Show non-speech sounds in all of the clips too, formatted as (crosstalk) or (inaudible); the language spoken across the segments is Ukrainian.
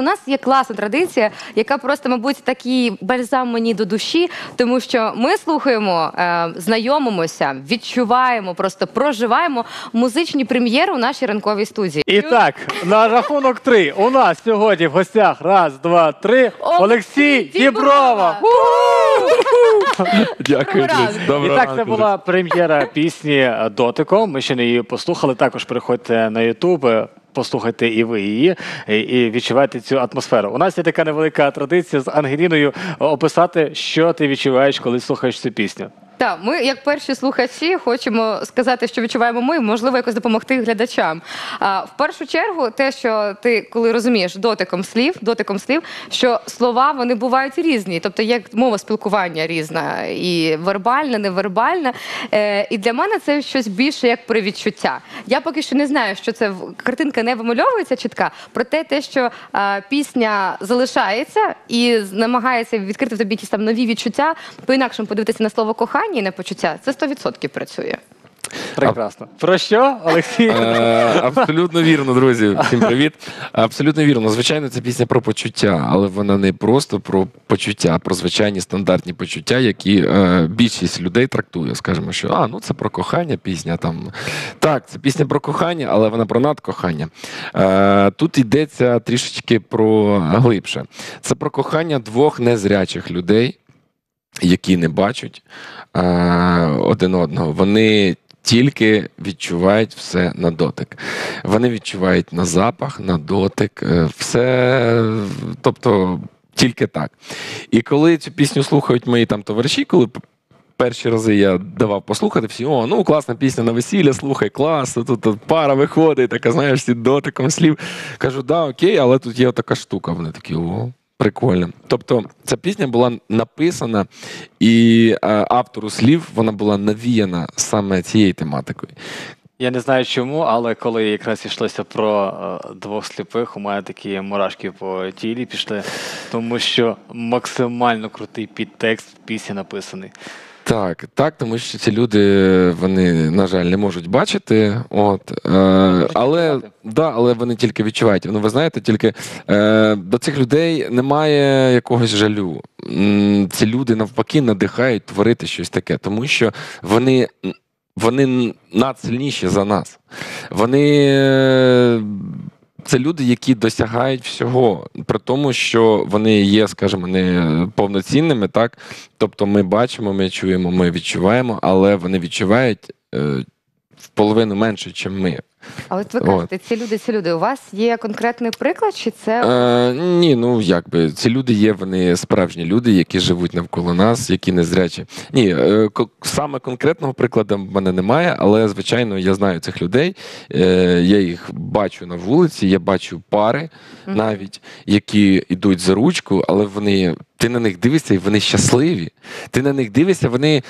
У нас є класна традиція, яка просто, мабуть, такий бальзам мені до душі, тому що ми слухаємо, е, знайомимося, відчуваємо, просто проживаємо музичні прем'єри у нашій ранковій студії. І так, на рахунок три. У нас сьогодні в гостях раз, два, три. Олексій Діброва. Дякую, Доброго друзі. І Доброго так, це ранку, була прем'єра пісні Дотиком. Ми ще не її послухали. Також переходьте на Ютуб. Послухайте і ви її, і- відчуваєте цю атмосферу. У нас є така невелика традиція з Ангеліною описати, що ти відчуваєш, коли слухаєш цю пісню. Так, ми, як перші слухачі, хочемо сказати, що відчуваємо ми, можливо, якось допомогти глядачам. А, в першу чергу, те, що ти коли розумієш дотиком слів, дотиком слів, що слова вони бувають різні, тобто є мова спілкування різна, і вербальна, невербальна. Е, і для мене це щось більше як про відчуття. Я поки що не знаю, що це картинка не вимальовується чітка, проте те, що а, пісня залишається і намагається відкрити в тобі якісь там нові відчуття, по-інакшому подивитися на слово кохання і на почуття, це 100% працює. Прекрасно. Про що, Олексій? Е, Абсолютно вірно, друзі. Всім привіт. Абсолютно вірно. Звичайно, це пісня про почуття, але вона не просто про почуття, а про звичайні стандартні почуття, які е, більшість людей трактує. Скажемо, що а, ну це про кохання пісня. Там так, це пісня про кохання, але вона про надкохання. Е, тут йдеться трішечки про глибше. Це про кохання двох незрячих людей, які не бачать е, один одного. Вони тільки відчувають все на дотик. Вони відчувають на запах, на дотик, е, все, тобто тільки так. І коли цю пісню слухають мої там товариші, коли перші рази я давав послухати, всі, о, ну класна пісня на весілля, слухай, клас, тут, тут пара виходить, така, знаєш, всі дотиком слів. Кажу, да, окей, але тут є така штука. Вони такі, о. Прикольно. Тобто ця пісня була написана, і е, автору слів вона була навіяна саме цією тематикою. Я не знаю чому, але коли якраз йшлося про е, двох сліпих, у мене такі мурашки по тілі пішли, тому що максимально крутий підтекст пісні написаний. Так, так, тому що ці люди, вони, на жаль, не можуть бачити. От, е, але, да, але вони тільки відчувають. Ну, ви знаєте, тільки е, до цих людей немає якогось жалю. Ці люди навпаки надихають творити щось таке, тому що вони. Вони надсильніші за нас. Вони е, це люди, які досягають всього, при тому, що вони є, скажімо, не повноцінними, так? Тобто ми бачимо, ми чуємо, ми відчуваємо, але вони відчувають е, в половину менше, ніж ми. А от ви кажете, ці люди, ці люди, у вас є конкретний приклад, чи це Е, ні, ну якби ці люди є, вони справжні люди, які живуть навколо нас, які незрячі. Ні, е, саме конкретного прикладу в мене немає, але звичайно я знаю цих людей. Е, я їх бачу на вулиці, я бачу пари Мгм. навіть, які йдуть за ручку, але вони. Ти на них дивишся, і вони щасливі. Ти на них дивишся, вони,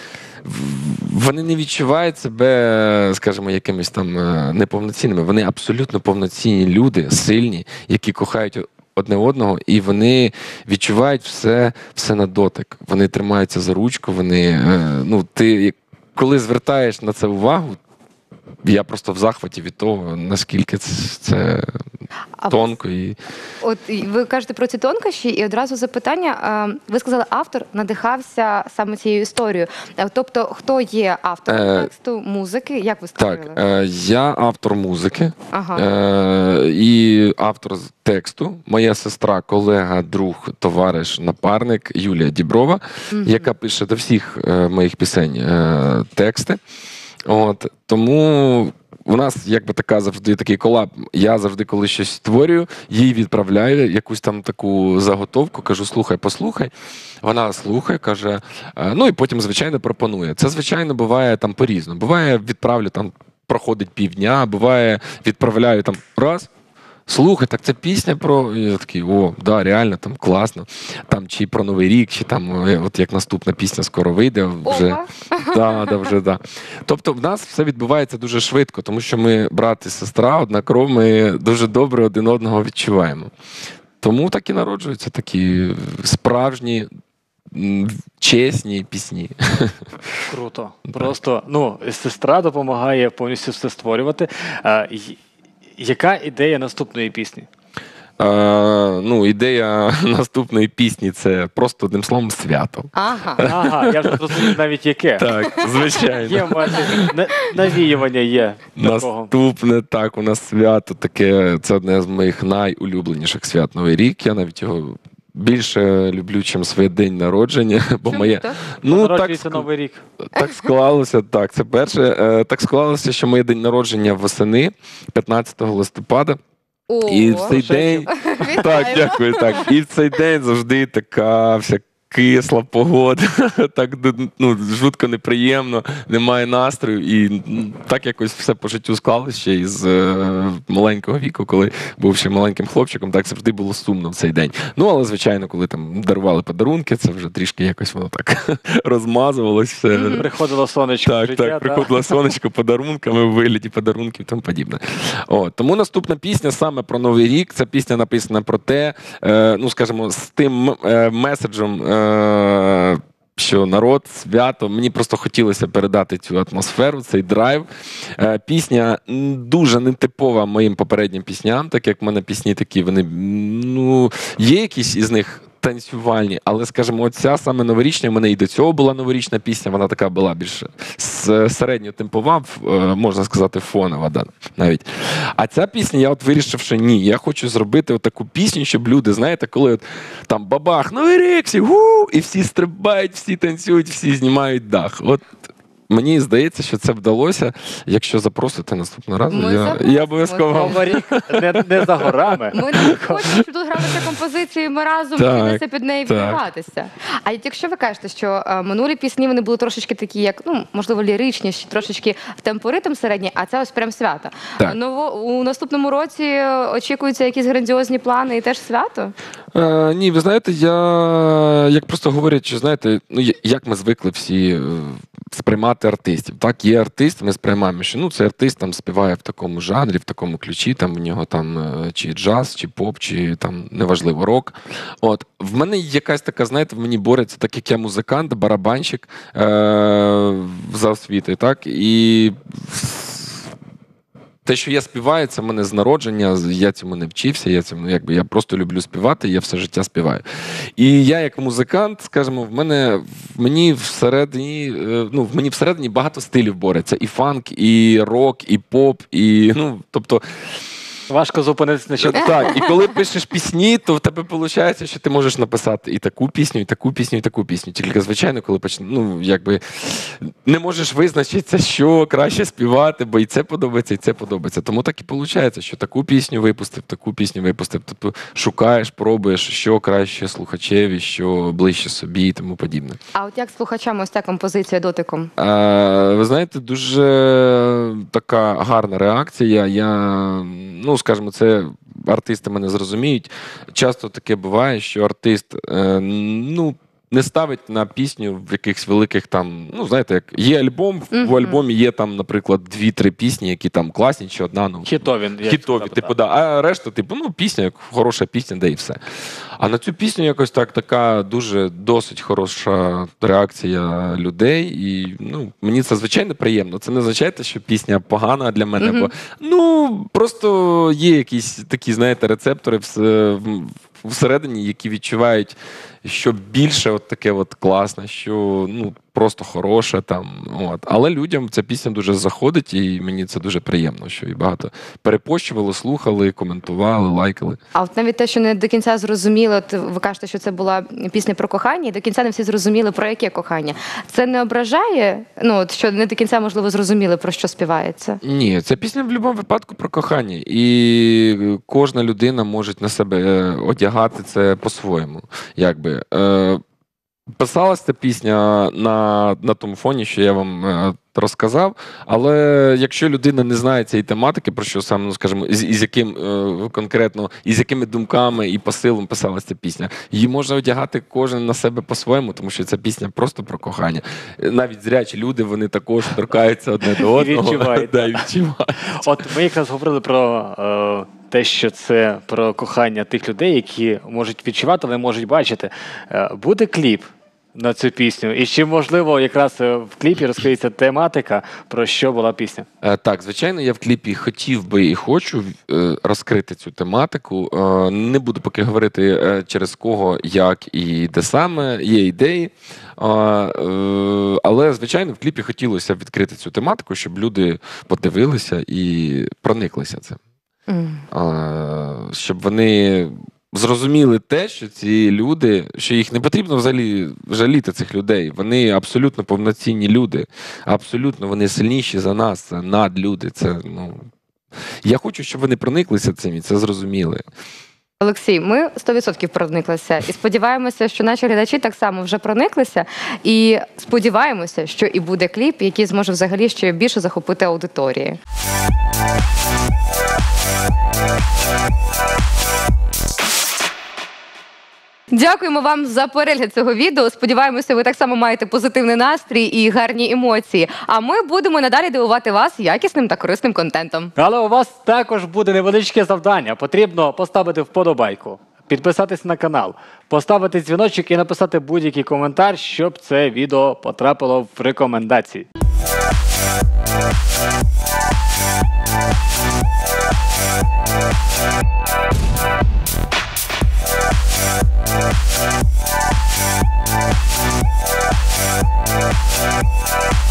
вони не відчувають себе, скажімо, якимись там е, неповноцінними. Вони абсолютно повноцінні люди, сильні, які кохають одне одного, і вони відчувають все, все на дотик. Вони тримаються за ручку. Вони, е, ну, ти коли звертаєш на це увагу, я просто в захваті від того, наскільки це, це А тонко і. От ви кажете про ці тонкощі, і одразу запитання. Ви сказали, автор надихався саме цією історією. Тобто, хто є автором Е, тексту, музики? Як ви Так, створили? е, я автор музики. Ага. Е, і автор тексту, моя сестра, колега, друг, товариш, напарник Юлія Діброва, Мгм. яка пише до всіх е, моїх пісень е, тексти. От, тому у нас якби така завжди такий колаб. Я завжди, коли щось створюю, їй відправляю якусь там таку заготовку, кажу: слухай, послухай. Вона слухає, каже, е, ну і потім, звичайно, пропонує. Це, звичайно, буває там по-різному. Буває, відправлю там. Проходить півдня, буває, відправляю там раз. Слухай, так це пісня про. І я такий, о, да, реально там класно. Там чи про Новий рік, чи там, е, от як наступна пісня скоро вийде. Вже Да, да, вже, да. Тобто, в нас все відбувається дуже швидко, тому що ми брат і сестра, одна кров, ми дуже добре один одного відчуваємо. Тому так і народжуються такі справжні, чесні пісні. Круто. (laughs) Просто ну, сестра допомагає повністю все створювати. Яка ідея наступної пісні? Е, ну, ідея (laughs) наступної пісні це просто одним словом свято. Ага. Ага, я вже розумію навіть яке. Так, звичайно. Є мене на- навіювання є такого. Наступне так, у нас свято таке. Це одне з моїх найулюбленіших свят Новий рік. Я навіть його більше люблю, чим своє день народження. (laughs) Бо Чому моє так? ну так, ск- новий рік. так склалося. Так, це перше. Е, Так склалося, що моє день народження восени, 15 листопада. О, І в цей день (laughs) так, дякую. Так. І в цей день завжди така вся кисла погода, (laughs) так ну, жутко неприємно, немає настрою. І так якось все по життю склалося ще із е, маленького віку, коли був ще маленьким хлопчиком, так завжди було сумно в цей день. Ну, але звичайно, коли там дарували подарунки, це вже трішки якось воно так (laughs) розмазувалось все. Приходило сонечко Так, життя. так, да? приходило (laughs) сонечко подарунками в вигляді подарунків і тому подібне. От, тому наступна пісня саме про Новий рік. Ця пісня написана про те, е, ну скажімо, з тим е, меседжем. Е, що народ, свято, мені просто хотілося передати цю атмосферу, цей драйв. Е, пісня дуже нетипова моїм попереднім пісням, так як в мене пісні такі, вони ну, є якісь із них танцювальні, але, скажімо, оця саме новорічна, в мене і до цього була новорічна пісня, вона така була більше с- середньотемпова, е, можна сказати, фонова да, навіть. А ця пісня, я от вирішив, що ні, я хочу зробити таку пісню, щоб люди, знаєте, коли от, там бабах, новий рік, гу, і всі стрибають, всі танцюють, всі знімають дах. От мені здається, що це вдалося. Якщо запросите наступного разу, Ми я, запросимо. я обов'язково вам. Не, не за горами. Ми не хочемо, щоб тут гралися композиції, ми разом Так, вчилися під неї так. відбиватися. А якщо ви кажете, що е, минулі пісні вони були трошечки такі, як ну можливо, ліричніші, трошечки в темпоритм середній, а це ось прям свято. Так. Ново у наступному році очікуються якісь грандіозні плани і теж свято. Е, ні, ви знаєте, я як просто говорять, що знаєте, ну як ми звикли всі е, сприймати артистів. Так, є артист, ми сприймаємо, що ну цей артист там співає в такому жанрі, в такому ключі, там у нього там е, чи джаз, чи поп, чи там неважливо рок. От в мене якась така, знаєте, в мені бореться, так як я музикант, барабанщик е- за освітою, так і. Те, що я співаю, це в мене з народження. Я цьому не вчився. Я цьому якби я просто люблю співати. Я все життя співаю. І я, як музикант, скажімо, в мене в мені всередині, е, ну в мені всередині багато стилів бореться: і фанк, і рок, і поп, і ну тобто. Важко зупинитися на чому. (laughs) Так, і коли пишеш пісні, то в тебе виходить, що ти можеш написати і таку пісню, і таку пісню, і таку пісню. Тільки, звичайно, коли почне, ну якби не можеш визначитися, що краще співати, бо і це подобається, і це подобається. Тому так і виходить, що таку пісню випустив, таку пісню випустив. Тобто шукаєш, пробуєш, що краще слухачеві, що ближче собі і тому подібне. А от як слухачам ось ця композиція дотиком? Е, ви знаєте, дуже така гарна реакція. Я, ну скажімо, це артисти мене зрозуміють. Часто таке буває, що артист е, ну. Не ставить на пісню в якихось великих там, ну знаєте, як є альбом, в альбомі є там, наприклад, дві-три пісні, які там класні, чи одна, ну Хітові. хітові, сказав, типу, да. А решта, типу, ну, пісня, як хороша пісня, да і все. А на цю пісню якось так така дуже досить хороша реакція людей. І ну, мені це звичайно приємно. Це не означає, що пісня погана для мене, Мгм. бо ну просто є якісь такі, знаєте, рецептори в- всередині, які відчувають. Що більше от таке от класне, що ну просто хороше там. От. Але людям ця пісня дуже заходить, і мені це дуже приємно, що і багато перепощували, слухали, коментували, лайкали. А от навіть те, що не до кінця зрозуміли, от ви кажете, що це була пісня про кохання, і до кінця не всі зрозуміли, про яке кохання. Це не ображає, ну от що не до кінця можливо зрозуміли, про що співається. Ні, ця пісня в будь-якому випадку про кохання, і кожна людина може на себе е, одягати це по-своєму. Якби. Е, Писалась ця пісня на, на тому фоні, що я вам е, розказав. Але якщо людина не знає цієї тематики, про що саме, ну скажімо, із, із яким е, конкретно, із якими думками і посилом писалась ця пісня, її можна одягати кожен на себе по-своєму, тому що ця пісня просто про кохання. Е, Навіть зрячі люди вони також торкаються одне до одного. відчувають, (laughs) Да, відчувають. От ми якраз говорили про е, те, що це про кохання тих людей, які можуть відчувати, але можуть бачити. Е, буде кліп на цю пісню? І чи можливо якраз е, в кліпі розкриється тематика, про що була пісня? Е, Так, звичайно, я в кліпі хотів би і хочу розкрити цю тематику. Не буду поки говорити через кого, як і де саме. Є ідеї. Але, звичайно, в кліпі хотілося відкрити цю тематику, щоб люди подивилися і прониклися цим. Щоб вони зрозуміли те, що ці люди, що їх не потрібно взагалі жаліти цих людей. Вони абсолютно повноцінні люди, абсолютно вони сильніші за нас, це надлюди. Це ну. Я хочу, щоб вони прониклися цим і це зрозуміли. Олексій, ми 100% прониклися і сподіваємося, що наші глядачі так само вже прониклися. І сподіваємося, що і буде кліп, який зможе взагалі ще більше захопити аудиторії. Дякуємо вам за перегляд цього відео. Сподіваємося, ви так само маєте позитивний настрій і гарні емоції. А ми будемо надалі дивувати вас якісним та корисним контентом. Але у вас також буде невеличке завдання. Потрібно поставити вподобайку, підписатись на канал, поставити дзвіночок і написати будь-який коментар, щоб це відео потрапило в рекомендації. Thank you.